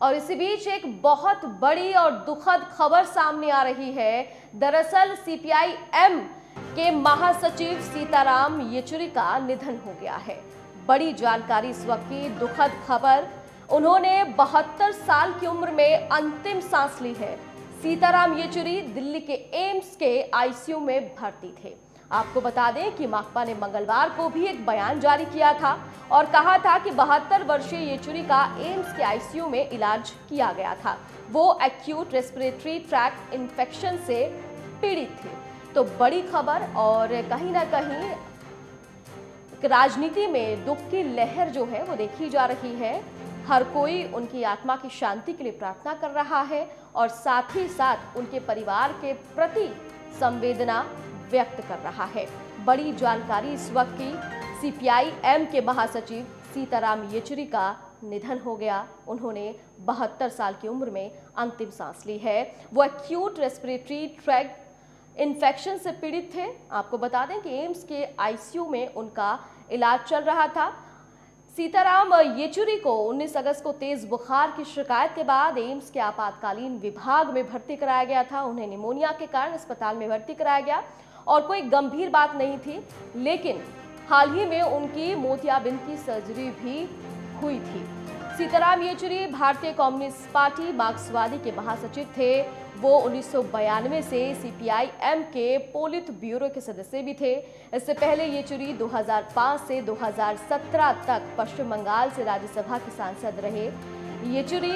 और इसी बीच एक बहुत बड़ी और दुखद खबर सामने आ रही है। दरअसल सीपीआई एम के महासचिव सीताराम येचुरी का निधन हो गया है। बड़ी जानकारी इस वक्त की दुखद खबर। उन्होंने बहत्तर साल की उम्र में अंतिम सांस ली है। सीताराम येचुरी दिल्ली के एम्स के आईसीयू में भर्ती थे। आपको बता दें कि माकपा ने मंगलवार को भी एक बयान जारी किया था और कहा था कि बहत्तर वर्षीय येचुरी का एम्स के आईसीयू में इलाज किया गया था। वो एक्यूट रेस्पिरेटरी ट्रैक इन्फेक्शन से पीड़ित थे। तो बड़ी खबर और कहीं ना कहीं राजनीति में दुख की लहर जो है वो देखी जा रही है। हर कोई उनकी आत्मा की शांति के लिए प्रार्थना कर रहा है और साथ ही साथ उनके परिवार के प्रति संवेदना व्यक्त कर रहा है। बड़ी जानकारी इस वक्त की सीपीआई एम के महासचिव सीताराम येचुरी का निधन हो गया। उन्होंने बहत्तर साल की उम्र में अंतिम सांस ली है। वो एक्यूट रेस्पिरेटरी ट्रैक इन्फेक्शन से पीड़ित थे। आपको बता दें कि एम्स के आईसीयू में उनका इलाज चल रहा था। सीताराम, येचुरी को 19 अगस्त को तेज बुखार की शिकायत के बाद एम्स के आपातकालीन विभाग में भर्ती कराया गया था। उन्हें निमोनिया के कारण अस्पताल में भर्ती कराया गया और कोई गंभीर बात नहीं थी, लेकिन हाल ही में उनकी मोतियाबिंद की सर्जरी भी हुई थी। सीताराम येचुरी भारतीय कम्युनिस्ट पार्टी मार्क्सवादी के महासचिव थे। वो उन्नीस से सीपीआई एम के पोलित ब्यूरो के सदस्य भी थे। इससे पहले येचुरी 2005 से 2017 तक पश्चिम बंगाल से राज्यसभा के सांसद रहे। येचुरी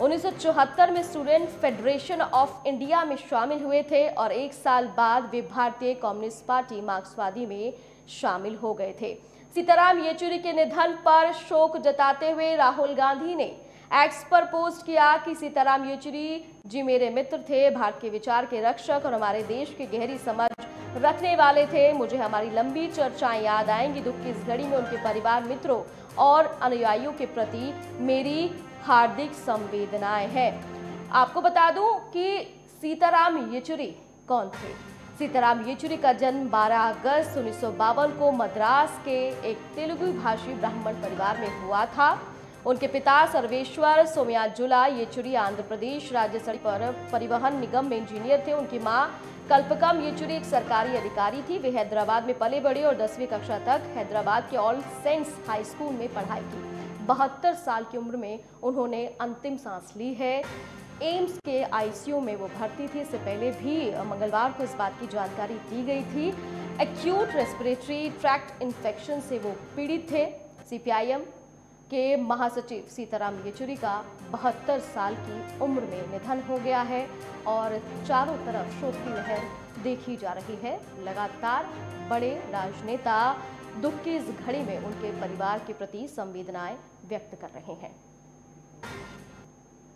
1974 में स्टूडेंट फेडरेशन ऑफ़ इंडिया में शामिल हुए थे और एक साल बाद वे भारतीय कम्युनिस्ट पार्टी मार्क्सवादी में शामिल हो गए थे। सीताराम येचुरी के निधन पर शोक जताते हुए राहुल गांधी ने एक्स पर पोस्ट किया कि सीताराम येचुरी जी मेरे मित्र थे भारत के विचार के रक्षक और हमारे देश की गहरी समझ रखने वाले थे। मुझे हमारी लंबी चर्चाएँ याद आएँगी। दुख की इस घड़ी में उनके परिवार मित्रों और अनुयायियों के प्रति मेरी हार्दिक संवेदनाएँ हैं। आपको बता दूँ कि सीताराम येचुरी कौन थे? सीताराम येचुरी का जन्म 12 अगस्त उन्नीस को मद्रास के एक तेलुगु भाषी ब्राह्मण परिवार में हुआ था। उनके पिता सर्वेश्वर सोमयाजुला येचुरी आंध्र प्रदेश राज्य सड़क परिवहन निगम में इंजीनियर थे। उनकी माँ कल्पकम येचुरी एक सरकारी अधिकारी थी। वे हैदराबाद में पले बड़े और दसवीं कक्षा तक हैदराबाद के ऑल सेंट्स हाई स्कूल में पढ़ाई की। बहत्तर साल की उम्र में उन्होंने अंतिम सांस ली है। एम्स के आईसीयू में वो भर्ती थी। इससे पहले भी मंगलवार को इस बात की जानकारी दी गई थी। एक्यूट रेस्पिरेटरी ट्रैक्ट इन्फेक्शन से वो पीड़ित थे। सीपीआईएम के महासचिव सीताराम येचुरी का बहत्तर साल की उम्र में निधन हो गया है और चारों तरफ़ शोक की लहर देखी जा रही है। लगातार बड़े राजनेता दुख की इस घड़ी में उनके परिवार के प्रति संवेदनाएँ व्यक्त कर रहे हैं।